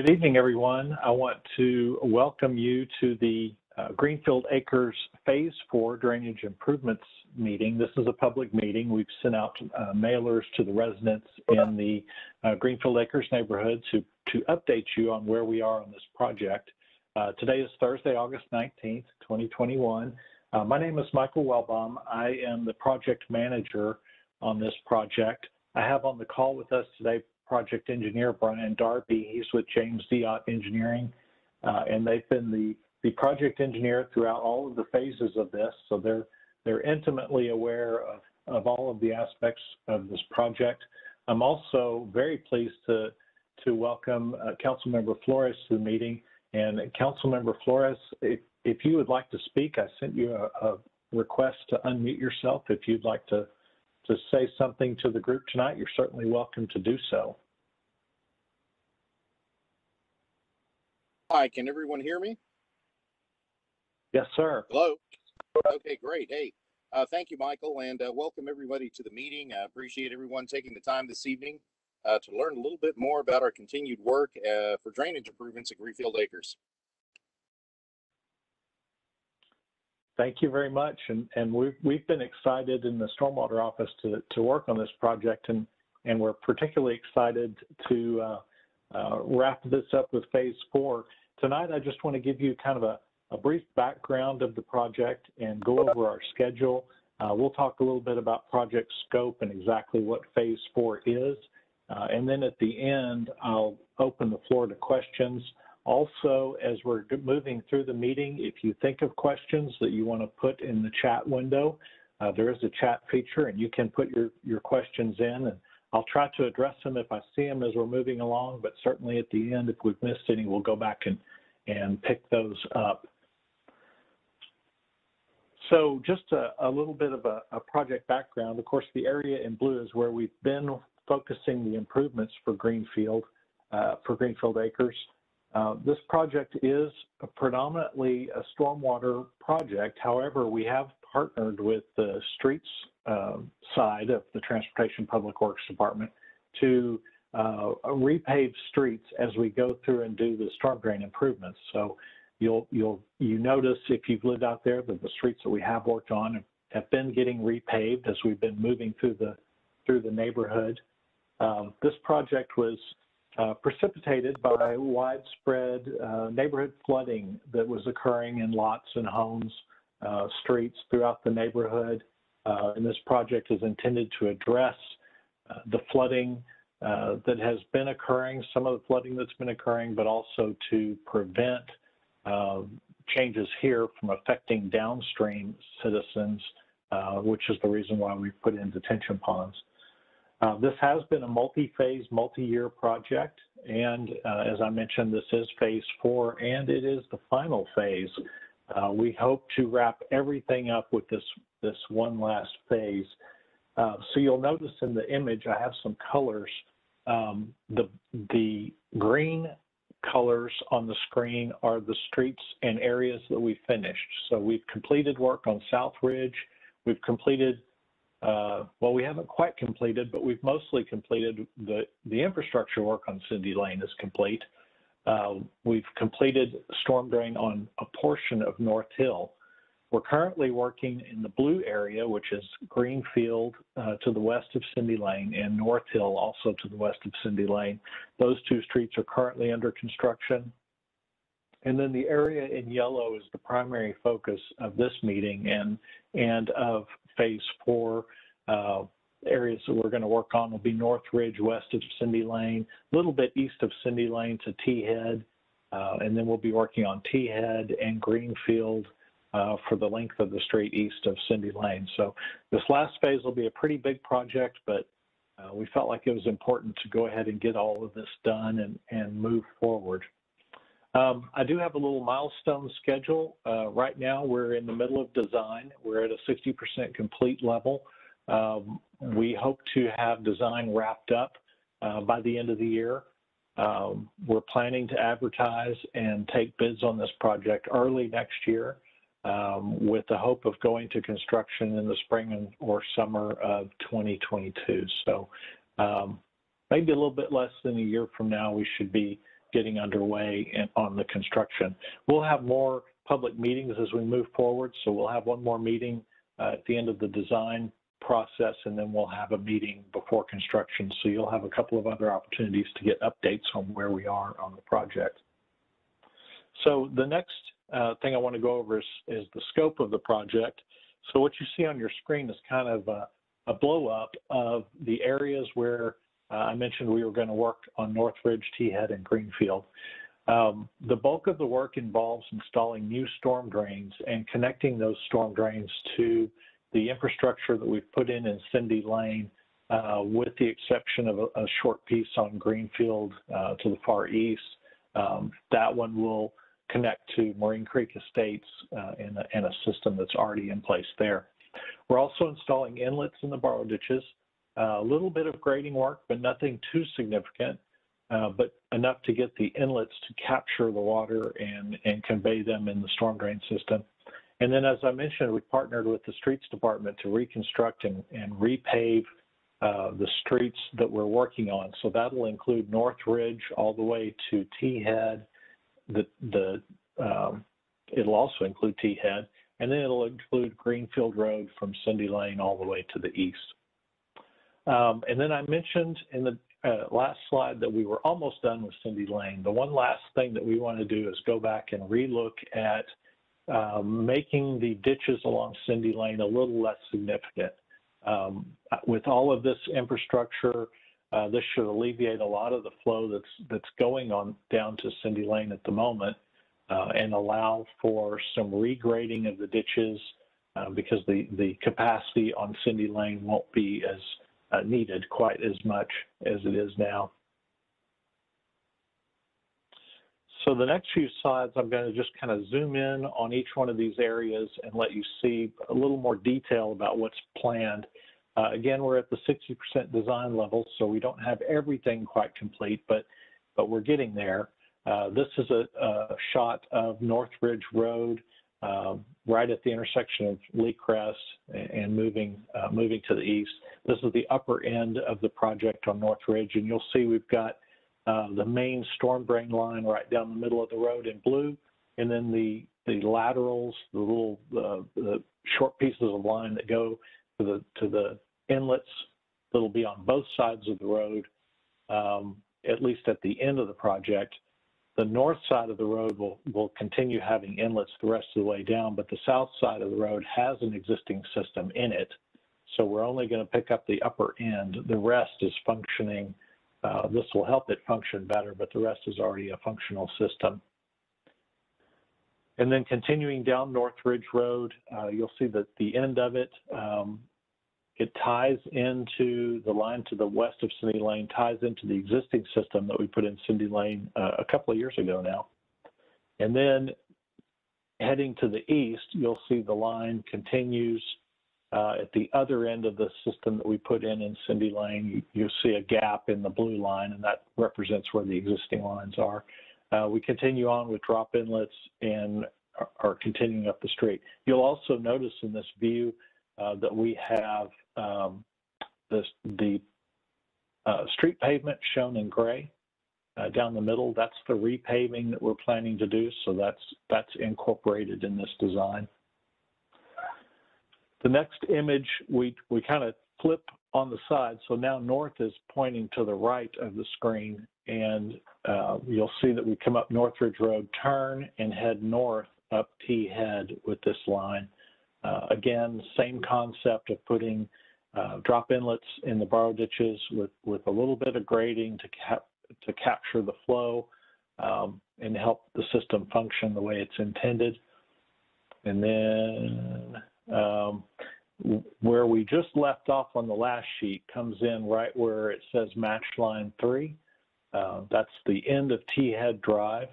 Good evening, everyone. I want to welcome you to the uh, Greenfield Acres Phase 4 Drainage Improvements meeting. This is a public meeting. We've sent out uh, mailers to the residents in the uh, Greenfield Acres neighborhood to, to update you on where we are on this project. Uh, today is Thursday, August 19th, 2021. Uh, my name is Michael Wellbaum. I am the project manager on this project. I have on the call with us today project engineer Brian Darby. He's with James DeOtte Engineering, uh, and they've been the the project engineer throughout all of the phases of this. So they're they're intimately aware of of all of the aspects of this project. I'm also very pleased to to welcome uh, Councilmember Flores to the meeting. And Councilmember Flores, if, if you would like to speak, I sent you a, a request to unmute yourself. If you'd like to to say something to the group tonight, you're certainly welcome to do so. Hi, can everyone hear me? Yes, sir. Hello? Okay, great. Hey, uh, thank you, Michael, and uh, welcome everybody to the meeting. I appreciate everyone taking the time this evening uh, to learn a little bit more about our continued work uh, for drainage improvements at Greenfield Acres. Thank you very much. And, and we've, we've been excited in the Stormwater Office to, to work on this project, and, and we're particularly excited to uh, uh, wrap this up with phase four. Tonight, I just want to give you kind of a, a brief background of the project and go over our schedule. Uh, we'll talk a little bit about project scope and exactly what phase four is. Uh, and then at the end, I'll open the floor to questions. Also, as we're moving through the meeting, if you think of questions that you want to put in the chat window, uh, there is a chat feature and you can put your, your questions in and I'll try to address them if I see them as we're moving along, but certainly at the end, if we've missed any, we'll go back and, and pick those up. So just a, a little bit of a, a, project background. Of course, the area in blue is where we've been focusing the improvements for Greenfield, uh, for Greenfield Acres. Uh, this project is a predominantly a stormwater project. However, we have partnered with the streets uh, side of the Transportation Public Works Department to uh, repave streets as we go through and do the storm drain improvements. So you'll you'll you notice if you've lived out there that the streets that we have worked on have been getting repaved as we've been moving through the through the neighborhood. Um, this project was uh, precipitated by widespread uh, neighborhood flooding that was occurring in lots and homes, uh, streets throughout the neighborhood. Uh, and this project is intended to address uh, the flooding that has been occurring, some of the flooding that's been occurring, but also to prevent changes here from affecting downstream citizens, which is the reason why we put in detention ponds. Uh, this has been a multi-phase, multi-year project, and uh, as I mentioned, this is phase four, and it is the final phase. Uh, we hope to wrap everything up with this, this one last phase. Uh, so you'll notice in the image, I have some colors. Um, the, the green colors on the screen are the streets and areas that we finished. So we've completed work on South Ridge. We've completed uh, well, we haven't quite completed, but we've mostly completed the, the infrastructure work on Cindy Lane is complete. Uh, we've completed storm drain on a portion of North Hill. We're currently working in the blue area, which is Greenfield uh, to the west of Cindy Lane and North Hill also to the west of Cindy Lane. Those two streets are currently under construction. And then the area in yellow is the primary focus of this meeting and, and of phase four. Uh, areas that we're going to work on will be North Ridge west of Cindy Lane, a little bit east of Cindy Lane to T Head, Uh, and then we'll be working on T Head and Greenfield uh, for the length of the street east of Cindy Lane. So this last phase will be a pretty big project, but uh, we felt like it was important to go ahead and get all of this done and, and move forward. Um, I do have a little milestone schedule. Uh, right now, we're in the middle of design. We're at a 60% complete level. Um, we hope to have design wrapped up uh, by the end of the year. Um, we're planning to advertise and take bids on this project early next year um, with the hope of going to construction in the spring or summer of 2022. So um, maybe a little bit less than a year from now, we should be getting underway on the construction. We'll have more public meetings as we move forward. So we'll have one more meeting uh, at the end of the design process, and then we'll have a meeting before construction. So you'll have a couple of other opportunities to get updates on where we are on the project. So the next uh, thing I want to go over is, is, the scope of the project. So what you see on your screen is kind of a, a blow up of the areas where uh, I mentioned we were going to work on Northridge, T-Head, and Greenfield. Um, the bulk of the work involves installing new storm drains and connecting those storm drains to the infrastructure that we've put in in Cindy Lane, uh, with the exception of a, a short piece on Greenfield uh, to the far east. Um, that one will connect to Marine Creek Estates uh, in, a, a, system that's already in place there. We're also installing inlets in the borrow ditches, a little bit of grading work, but nothing too significant, uh, but enough to get the inlets to capture the water and, and convey them in the storm drain system. And then, as I mentioned, we partnered with the streets department to reconstruct and, and repave uh, the streets that we're working on. So that'll include North Ridge all the way to T Head. The, the um, it'll also include T Head, and then it'll include Greenfield Road from Cindy Lane all the way to the east. Um, and then I mentioned in the uh, last slide that we were almost done with Cindy Lane. The one last thing that we want to do is go back and relook at um, making the ditches along Cindy Lane a little less significant. Um, with all of this infrastructure, uh, this should alleviate a lot of the flow that's that's going on down to Cindy Lane at the moment, uh, and allow for some regrading of the ditches uh, because the the capacity on Cindy Lane won't be as uh, needed quite as much as it is now. So the next few slides, I'm going to just kind of zoom in on each one of these areas and let you see a little more detail about what's planned. Uh, again, we're at the 60% design level, so we don't have everything quite complete, but, but we're getting there. Uh, this is a, a, shot of Northridge Road uh, right at the intersection of Lee Crest and moving, uh, moving to the east. This is the upper end of the project on North Ridge, and you'll see we've got uh, the main storm drain line right down the middle of the road in blue, and then the the laterals, the little uh, the short pieces of line that go to the to the inlets that'll be on both sides of the road, um, at least at the end of the project. The north side of the road will, will continue having inlets the rest of the way down, but the south side of the road has an existing system in it. So we're only going to pick up the upper end. The rest is functioning uh, this will help it function better, but the rest is already a functional system. And then continuing down Northridge Road, uh, you'll see that the end of it, um, it ties into the line to the west of Cindy Lane, ties into the existing system that we put in Cindy Lane uh, a couple of years ago now. And then heading to the east, you'll see the line continues uh, at the other end of the system that we put in in Cindy Lane, you, will see a gap in the blue line, and that represents where the existing lines are. Uh, we continue on with drop inlets and are, are, continuing up the street. You'll also notice in this view uh, that we have um, this, the uh, street pavement shown in gray. Uh, down the middle, that's the repaving that we're planning to do, so that's that's incorporated in this design. The next image, we, we kind of flip on the side. So now north is pointing to the right of the screen. And uh, you'll see that we come up Northridge Road, turn and head north up T Head with this line. Uh, again, same concept of putting uh, drop inlets in the borrow ditches with, with a little bit of grading to, cap to capture the flow. Um, and help the system function the way it's intended. And then um, where we just left off on the last sheet comes in right where it says match line three. Uh, that's the end of T Head Drive.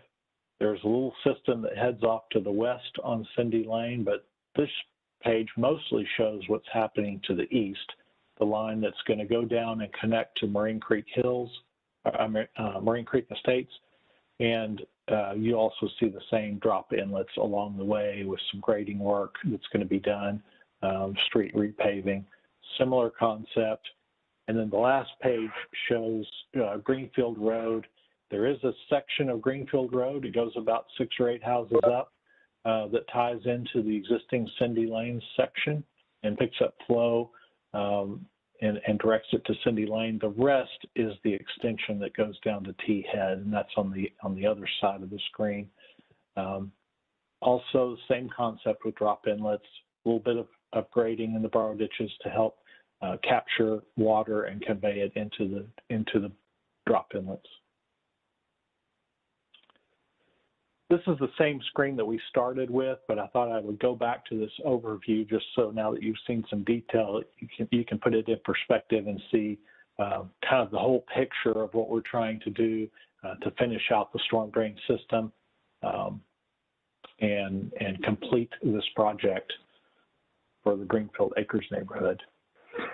There's a little system that heads off to the west on Cindy Lane, but this page mostly shows what's happening to the east, the line that's going to go down and connect to Marine Creek Hills, uh, uh, Marine Creek Estates. And uh, you also see the same drop inlets along the way with some grading work that's going to be done, um, street repaving, similar concept. And then the last page shows uh, Greenfield Road. There is a section of Greenfield Road. It goes about six or eight houses up uh, that ties into the existing Cindy Lane section and picks up flow um, and, and, directs it to Cindy Lane. The rest is the extension that goes down to T Head, and that's on the on the other side of the screen. Um, also, same concept with drop inlets, a little bit of upgrading in the borrow ditches to help uh, capture water and convey it into the into the drop inlets. This is the same screen that we started with, but I thought I would go back to this overview just so now that you've seen some detail, you can, you can put it in perspective and see uh, kind of the whole picture of what we're trying to do uh, to finish out the storm drain system um, and, and complete this project for the Greenfield Acres neighborhood.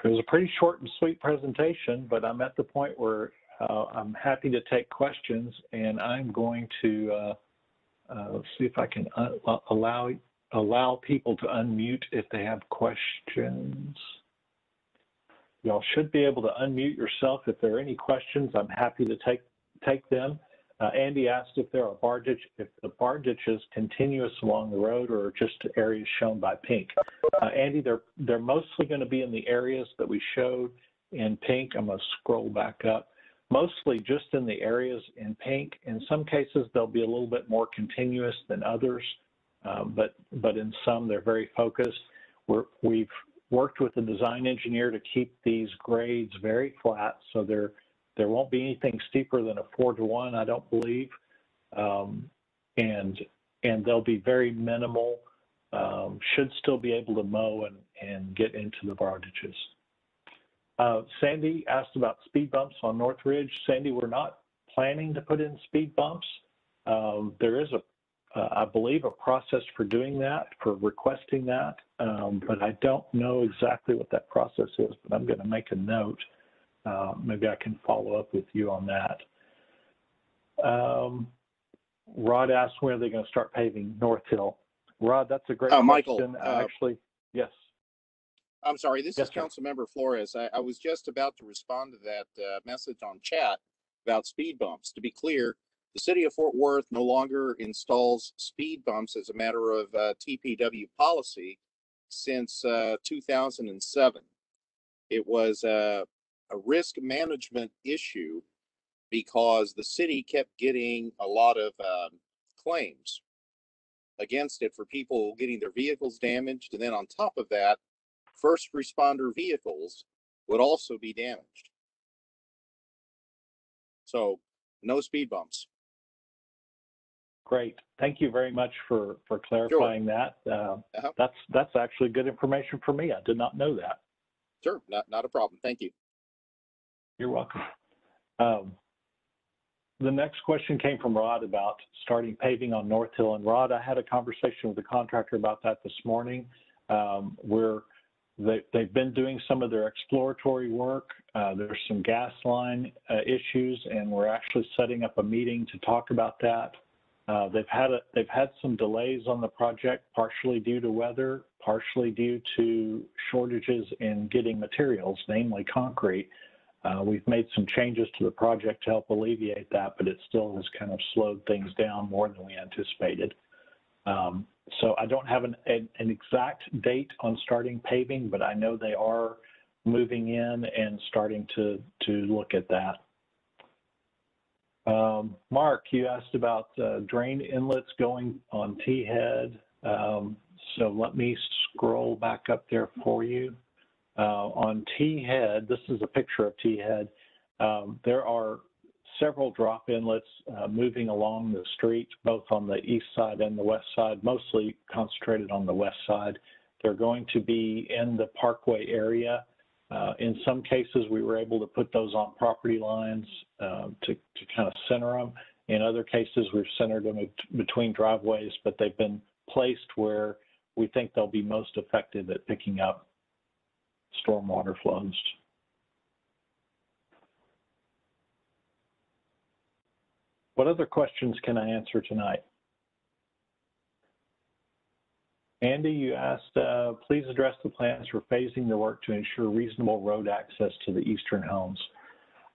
It was a pretty short and sweet presentation, but I'm at the point where uh, I'm happy to take questions and I'm going to uh, see if I can uh, allow allow people to unmute if they have questions. Y'all should be able to unmute yourself if there are any questions. I'm happy to take take them. Uh, Andy asked if there are bar ditch, if the bar ditches continuous along the road or just areas shown by pink. Uh, Andy, they're they're mostly going to be in the areas that we showed in pink. I'm going to scroll back up mostly just in the areas in pink. In some cases, they'll be a little bit more continuous than others, um, but, but in some, they're very focused. We're, we've worked with the design engineer to keep these grades very flat, so there, there won't be anything steeper than a four to one, I don't believe. Um, and, and they'll be very minimal, um, should still be able to mow and, and get into the bar ditches. Uh, Sandy asked about speed bumps on North Ridge. Sandy, we're not planning to put in speed bumps. Um, there is a, uh, I believe, a process for doing that, for requesting that, um, but I don't know exactly what that process is, but I'm going to make a note. Uh, maybe I can follow up with you on that. Um, Rod asked when are they going to start paving North Hill. Rod, that's a great uh, question. Michael, uh, Actually, yes. I'm sorry, this Yes, is. Councilmember Flores. I, I was just about to respond to that uh, message on chat about speed bumps. To be clear, the city of Fort Worth no longer installs speed bumps as a matter of uh, TPW policy since uh, 2007. It was uh, a risk management issue because the city kept getting a lot of um, claims against it for people getting their vehicles damaged. And then on top of that, first responder vehicles would also be damaged. So no speed bumps. Great. Thank you very much for, for clarifying that. Uh, Uh-huh. That's, that's actually good information for me. I did not know that. Sure, not, not a problem. Thank you. You're welcome. Um, the next question came from Rod about starting paving on North Hill. And Rod, I had a conversation with the contractor about that this morning. Um, we're they, they've been doing some of their exploratory work. Uh, there's some gas line uh, issues, and we're actually setting up a meeting to talk about that. Uh, they've had a, they've had some delays on the project, partially due to weather, partially due to shortages in getting materials, namely concrete. Uh, we've made some changes to the project to help alleviate that, but it still has kind of slowed things down more than we anticipated. Um, so I don't have an, an, an, exact date on starting paving, but I know they are moving in and starting to, to look at that. Um, Mark, you asked about uh, drain inlets going on T-head. Um, so let me scroll back up there for you. Uh, on T-head, this is a picture of T-head. Um, there are several drop inlets uh, moving along the street, both on the east side and the west side, mostly concentrated on the west side. They're going to be in the parkway area. Uh, in some cases, we were able to put those on property lines uh, to, to kind of center them. In other cases, we've centered them between driveways, but they've been placed where we think they'll be most effective at picking up stormwater flows. What other questions can I answer tonight? Andy, you asked, uh, please address the plans for phasing the work to ensure reasonable road access to the eastern homes.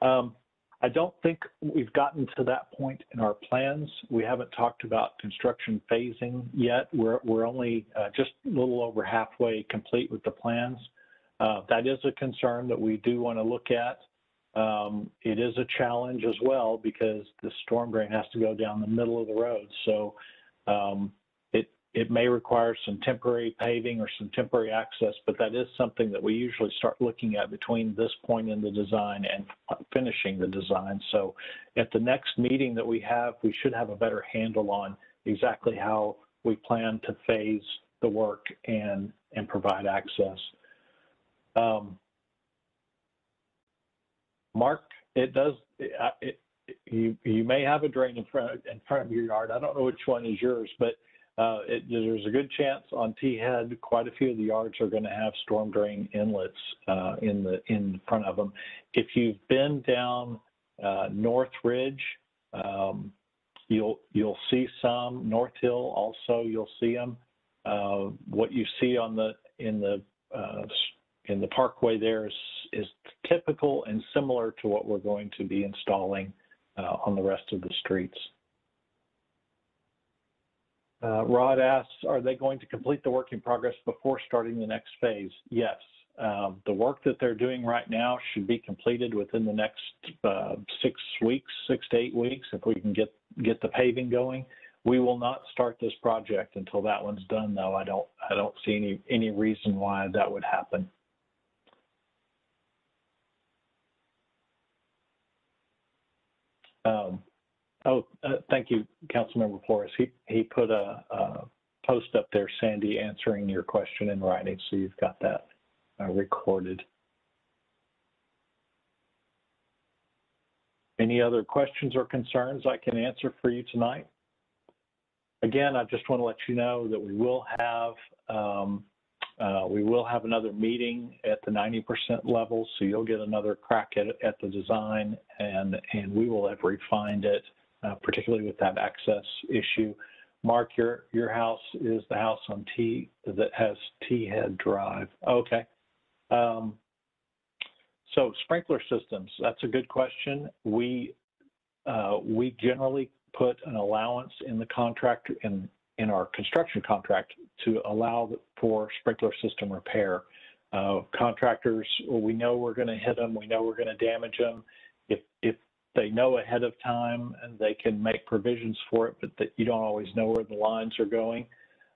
Um, I don't think we've gotten to that point in our plans. We haven't talked about construction phasing yet. We're, we're only uh, just a little over halfway complete with the plans. Uh, that is a concern that we do want to look at. Um, it is a challenge as well because the storm drain has to go down the middle of the road. So um, it may require some temporary paving or some temporary access, but that is something that we usually start looking at between this point in the design and finishing the design. So at the next meeting that we have, we should have a better handle on exactly how we plan to phase the work and, and provide access. Um, Mark, it does, it, you, you may have a drain in front, in front of your yard. I don't know which one is yours, but uh, it, there's a good chance on T head, quite a few of the yards are going to have storm drain inlets uh, in the in front of them. If you've been down uh, North Ridge, um, you'll you'll see some North Hill also. You'll see them. Uh, what you see on the in the uh, in the parkway there is is typical and similar to what we're going to be installing uh, on the rest of the streets. Uh, Rod asks, are they going to complete the work in progress before starting the next phase? Yes. Um, the work that they're doing right now should be completed within the next uh, six weeks, six to eight weeks, if we can get get the paving going. We will not start this project until that one's done, though. I don't I don't see any any reason why that would happen. Um, Oh, uh, thank you, Councilmember Flores. He, he put a, a, post up there, Sandy, answering your question in writing, so you've got that uh, recorded. Any other questions or concerns I can answer for you tonight? Again, I just want to let you know that we will have um, uh, we will have another meeting at the 90% level, so you'll get another crack at, at the design, and and we will have refined it uh, particularly with that access issue. Mark, your your house is the house on T that has T Head Drive. Okay. Um, so sprinkler systems. That's a good question. We uh, we generally put an allowance in the contract in in our construction contract to allow for sprinkler system repair. Uh, contractors, we know we're going to hit them. We know we're going to damage them. If if they know ahead of time and they can make provisions for it, but that you don't always know where the lines are going.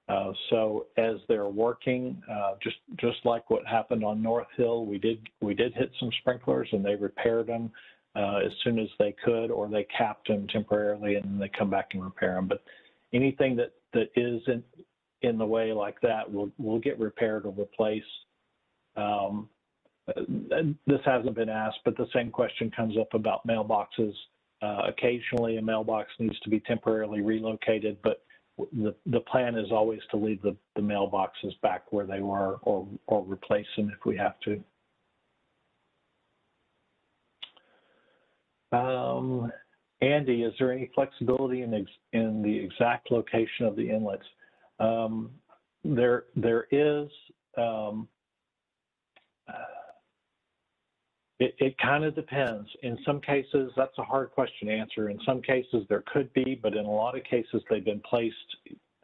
Uh, so as they're working, uh, just just like what happened on North Hill, we did we did hit some sprinklers and they repaired them uh, as soon as they could, or they capped them temporarily and then they come back and repair them. But anything that that is in in the way like that will will get repaired or replaced. Um, this hasn't been asked, but the same question comes up about mailboxes. Uh, occasionally, a mailbox needs to be temporarily relocated, but the the plan is always to leave the, the mailboxes back where they were, or or replace them if we have to. Um, Andy, is there any flexibility in, in the exact location of the inlets? Um, there, there is. Um, it, it kind of depends. In some cases, that's a hard question to answer. In some cases, there could be, but in a lot of cases, they've been placed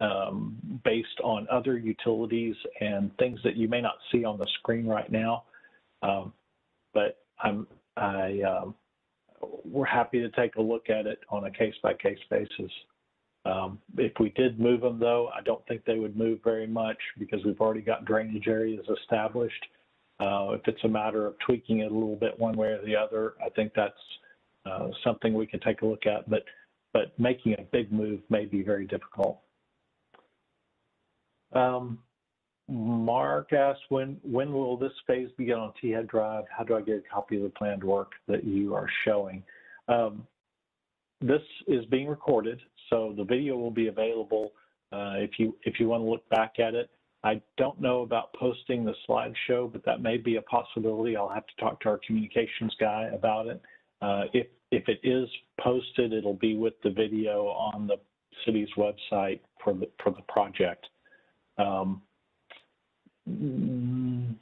um, based on other utilities and things that you may not see on the screen right now. Um, but I'm, I, um, we're happy to take a look at it on a case-by-case basis. Um, if we did move them, though, I don't think they would move very much because we've already got drainage areas established. Uh, if it's a matter of tweaking it a little bit one way or the other, I think that's uh, something we can take a look at, but, but making a big move may be very difficult. Um, Mark asked, when, when will this phase begin on T-Head Drive? How do I get a copy of the planned work that you are showing? Um, this is being recorded, so the video will be available uh, if you if you want to look back at it. I don't know about posting the slideshow, but that may be a possibility. I'll have to talk to our communications guy about it. Uh, if if it is posted, it'll be with the video on the city's website for the for the project. Um, mm,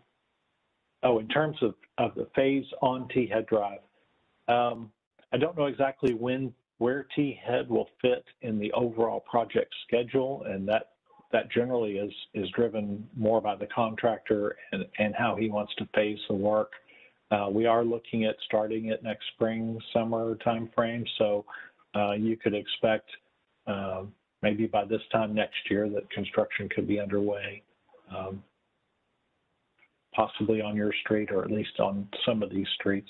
oh, in terms of, of the phase on T-Head Drive, um, I don't know exactly when where T-Head will fit in the overall project schedule, and that that generally is is driven more by the contractor and, and how he wants to phase the work. Uh, we are looking at starting it next spring, summer timeframe, so uh, you could expect uh, maybe by this time next year that construction could be underway, um, possibly on your street or at least on some of these streets.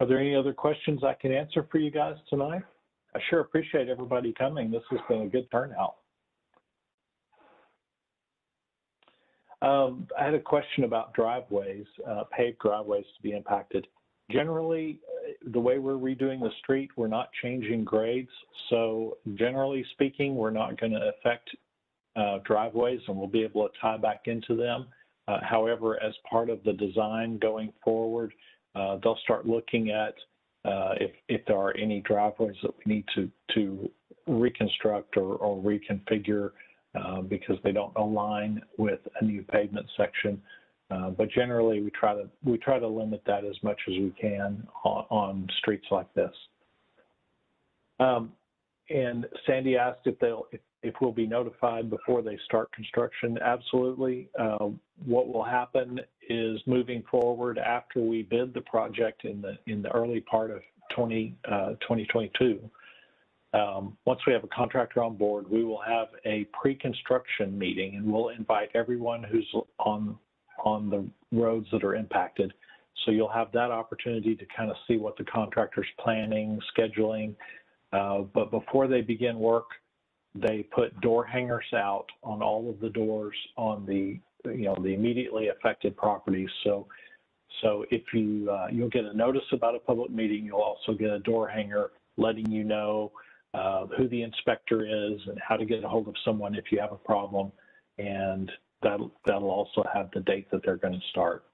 Are there any other questions I can answer for you guys tonight? I sure appreciate everybody coming. This has been a good turnout. Um, I had a question about driveways, uh, paved driveways to be impacted. Generally, the way we're redoing the street, we're not changing grades. So generally speaking, we're not going to affect uh, driveways and we'll be able to tie back into them. Uh, however, as part of the design going forward, uh, they'll start looking at uh, if, if there are any driveways that we need to, to reconstruct or, or reconfigure uh, because they don't align with a new pavement section. Uh, but generally, we try to we try to limit that as much as we can on, on streets like this. Um, and Sandy asked if they'll if, if, we'll be notified before they start construction. Absolutely. Uh, what will happen is moving forward after we bid the project in the in the early part of 20, uh, 2022. Um, once we have a contractor on board, we will have a pre-construction meeting and we'll invite everyone who's on on the roads that are impacted. So you'll have that opportunity to kind of see what the contractor's planning, scheduling. Uh, but before they begin work, they put door hangers out on all of the doors on the you know the immediately affected properties. So so if you uh, you'll get a notice about a public meeting, you'll also get a door hanger letting you know uh, who the inspector is and how to get a hold of someone if you have a problem. And that'll, that'll also have the date that they're going to start.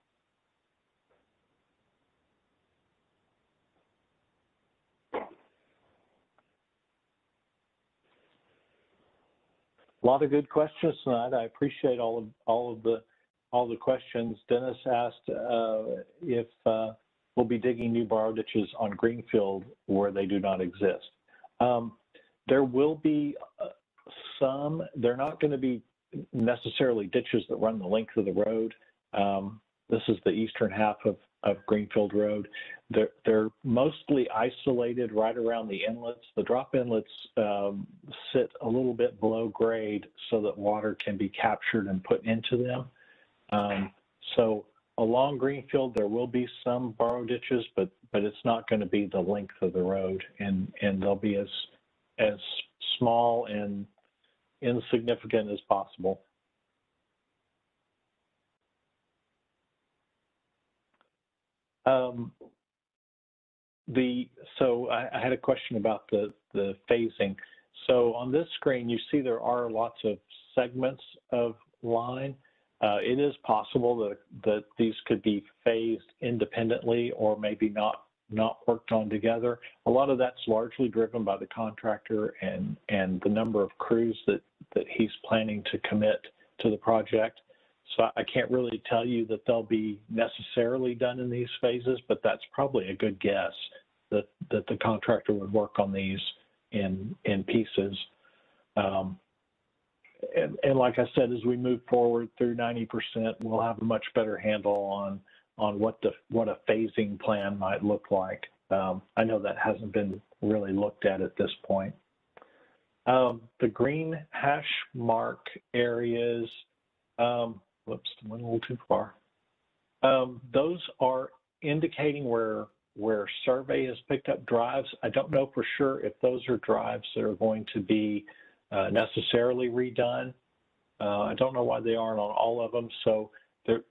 A lot of good questions tonight. I appreciate all of all of the all the questions. Dennis asked uh, if uh, we'll be digging new borrow ditches on Greenfield where they do not exist. Um, there will be uh, some. They're not going to be necessarily ditches that run the length of the road. Um, this is the eastern half of, of Greenfield Road. They're, they're mostly isolated right around the inlets. The drop inlets um, sit a little bit below grade so that water can be captured and put into them. Um, so along Greenfield, there will be some borrow ditches, but but it's not going to be the length of the road, and and they'll be as as small and insignificant as possible. Um, the so I, I, had a question about the the phasing. So on this screen, you see there are lots of segments of line. Uh, it is possible that that these could be phased independently or maybe not not worked on together. A lot of that's largely driven by the contractor and, and the number of crews that, that he's planning to commit to the project. So I can't really tell you that they'll be necessarily done in these phases, but that's probably a good guess that, that the contractor would work on these in, in pieces. Um, and, and like I said, as we move forward through 90%, we'll have a much better handle on on what the what a phasing plan might look like. Um, I know that hasn't been really looked at at this point. Um, the green hash mark areas, um, whoops, went a little too far. Um, those are indicating where where survey has picked up drives. I don't know for sure if those are drives that are going to be uh, necessarily redone. Uh, I don't know why they aren't on all of them. So they're,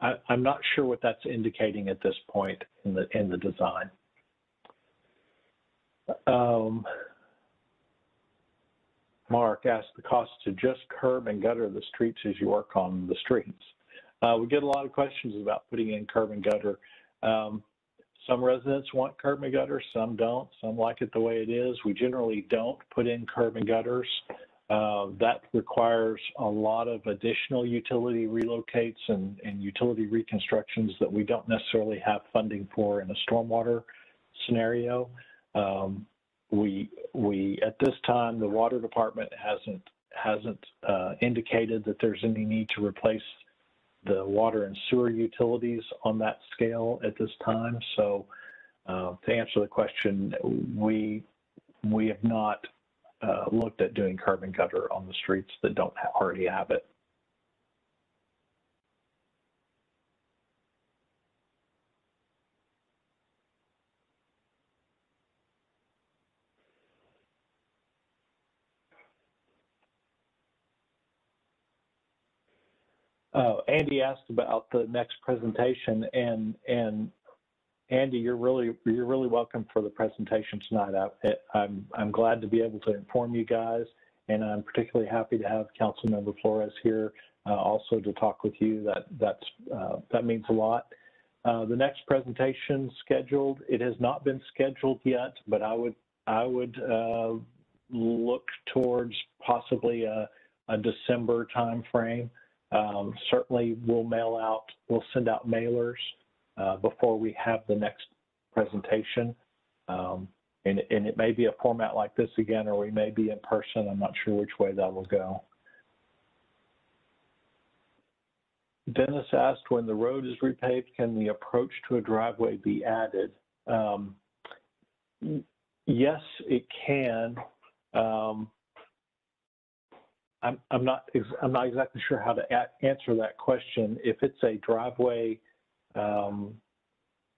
I, I'm not sure what that's indicating at this point in the in the design. Um, Mark asked the cost to just curb and gutter the streets as you work on the streets. Uh, we get a lot of questions about putting in curb and gutter. Um, some residents want curb and gutter, some don't. Some like it the way it is. We generally don't put in curb and gutters. Uh, that requires a lot of additional utility relocates and, and utility reconstructions that we don't necessarily have funding for in a stormwater scenario. Um, we we at this time the water department hasn't hasn't uh, indicated that there's any need to replace the water and sewer utilities on that scale at this time. So uh, to answer the question, we we have not uh, looked at doing curb and gutter on the streets that don't already have it. Uh, Andy asked about the next presentation, and and Andy, you're really you're really welcome for the presentation tonight. I, I'm I'm glad to be able to inform you guys, and I'm particularly happy to have Councilmember Flores here uh, also to talk with you. That that's uh, that means a lot. Uh, the next presentation scheduled. It has not been scheduled yet, but I would I would uh, look towards possibly a, a December time frame. Um, certainly, we'll mail out, we'll send out mailers before we have the next presentation. Um, and, and, it may be a format like this again, or we may be in person. I'm not sure which way that will go. Dennis asked, when the road is repaved, can the approach to a driveway be added? Um, yes, it can. Um, I'm, I'm not I'm not exactly sure how to answer that question. If it's a driveway um,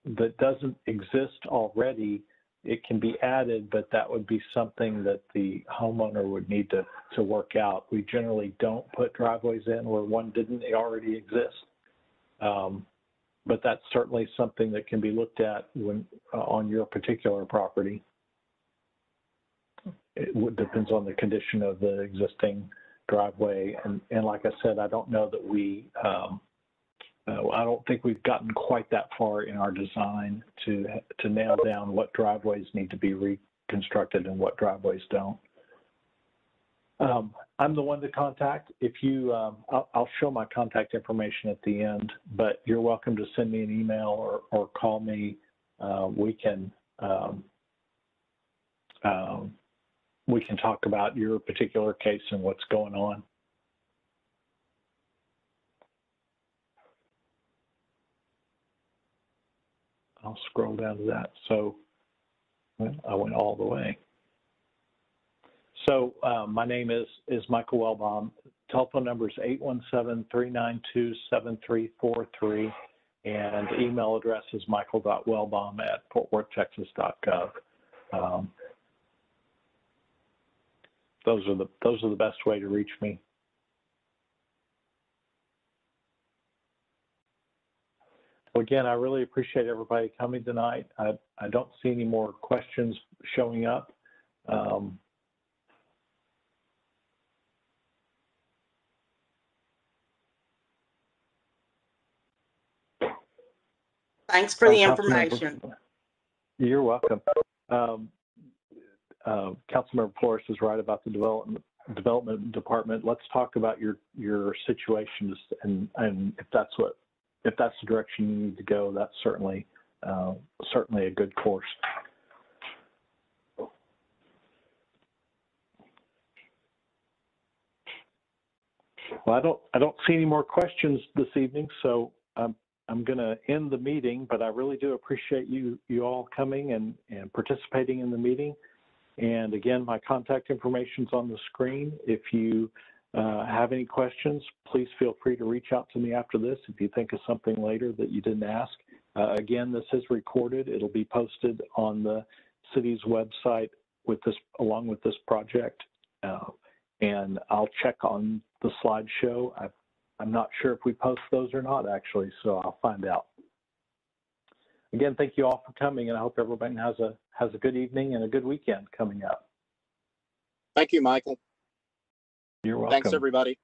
that doesn't exist already, it can be added, but that would be something that the homeowner would need to, to work out. We generally don't put driveways in where one didn't already exist. Um, but that's certainly something that can be looked at when uh, on your particular property. It depends on the condition of the existing driveway. And, and like I said, I don't know that we, um, uh, I don't think we've gotten quite that far in our design to, to nail down what driveways need to be reconstructed and what driveways don't. Um, I'm the one to contact. If you, um, I'll, I'll, show my contact information at the end, but you're welcome to send me an email or, or call me. Uh, we can um, um we can talk about your particular case and what's going on. I'll scroll down to that. So I went all the way. So uh, my name is is Michael Wellbaum. Telephone number is 817-392-7343 and email address is michael.welbaum at fortworthtexas.gov. Um, those are the those are the best way to reach me. Well, again, I really appreciate everybody coming tonight. I, I don't see any more questions showing up. Um, Thanks for the information. You're welcome. Um, uh, Councilmember Flores is right about the development development department. Let's talk about your your situations and and if that's what if that's the direction you need to go, that's certainly uh, certainly a good course. Well, I don't I don't see any more questions this evening, so I'm I'm going to end the meeting. But I really do appreciate you you all coming and and participating in the meeting. And again, my contact information is on the screen. If you uh, have any questions, please feel free to reach out to me after this if you think of something later that you didn't ask. Uh, again, this is recorded. It'll be posted on the city's website with this, along with this project. Uh, and I'll check on the slideshow. I, I'm not sure if we post those or not, actually, so I'll find out. Again, thank you all for coming, and I hope everybody has a has a good evening and a good weekend coming up. Thank you, Michael. You're welcome. Thanks, everybody.